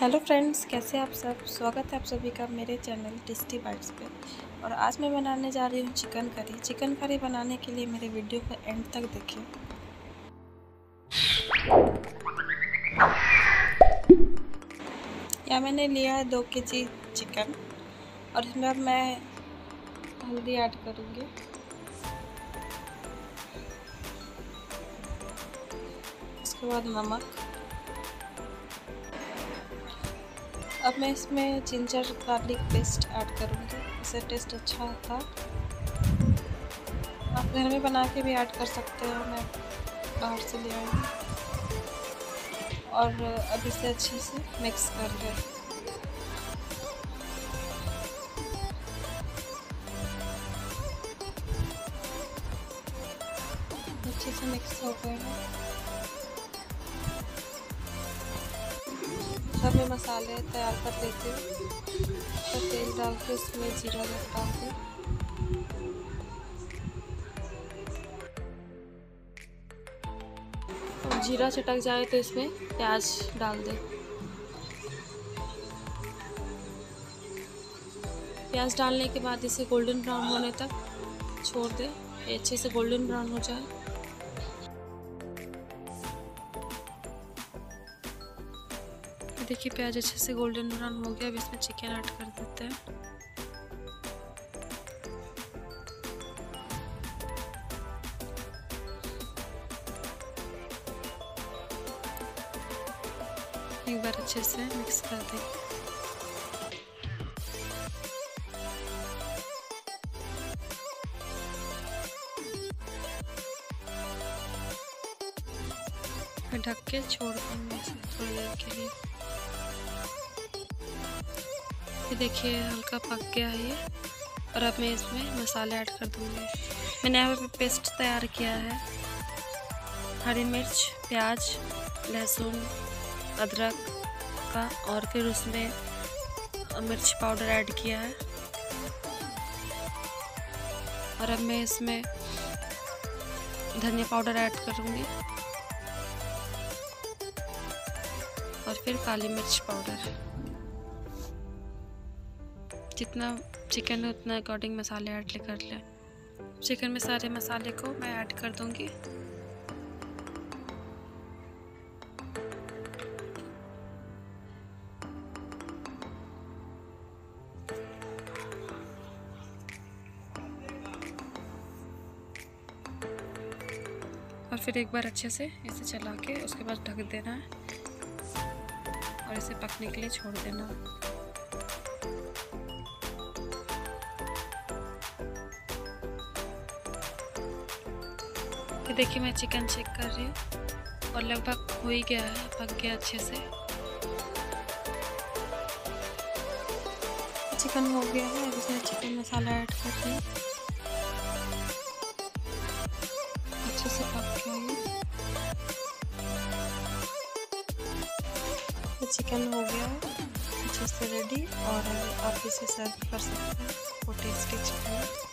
Hello friends, कैसे आप सब? स्वागत है आप सभी का मेरे चैनल टेस्टी बाइट्स पे। और आज मैं बनाने जा रही हूँ चिकन करी। चिकन करी बनाने के लिए मेरे वीडियो को एंड तक देखें यहाँ मैंने लिया है दो के जी चिकन। और इसमें अब मैं हल्दी ऐड करूँगी। उसके बाद नमक। अब मैं इसमें जिंजर गार्लिक पेस्ट ऐड करूँगी। इससे टेस्ट अच्छा आता आप घर में बना के भी ऐड कर सकते हो। मैं बाहर से ले आई और अब इसे अच्छे से मिक्स कर लें। अच्छे से मिक्स हो गए सब मैं मसाले तैयार कर लेती हूँ। तो तेल डाल के उसमें जीरा डाल के। जीरा चटक जाए तो इसमें प्याज डाल दें। प्याज डालने के बाद इसे गोल्डन ब्राउन होने तक छोड़ दें। अच्छे से गोल्डन ब्राउन हो जाए। देखिए प्याज अच्छे से गोल्डन ब्राउन हो गया अब इसमें चिकन ऐड कर देते हैं। एक बार अच्छे से मिक्स कर दें ढक के छोड़ देंगे थोड़ी देर के लिए। ये देखिए, हल्का पक गया है ये। और अब मैं इसमें मसाले ऐड कर दूँगी। मैंने यहाँ पे पेस्ट तैयार किया है। हरी मिर्च, प्याज, लहसुन, अदरक का और फिर उसमें मिर्च पाउडर ऐड किया है। और अब मैं इसमें धनिया पाउडर ऐड करूँगी। और फिर काली मिर्च पाउडर। जितना चिकन है उतना अकॉर्डिंग मसाले ऐड कर लें। चिकन में सारे मसाले को मैं ऐड कर दूँगी। और फिर एक बार अच्छे से इसे चला के उसके बाद ढक देना है। और इसे पकने के लिए छोड़ देना। ये देखिए मैं चिकन चेक कर रही हूँ और लगभग हो ही गया है, पक गया अच्छे से। चिकन हो गया है, अब इसमें चिकन मसाला ऐड कर रही अच्छे से पक गया ये चिकन हो गया है, अच्छे से रेडी और आप इसे सर्व कर सकते हैं, वो टेस्टी चिकन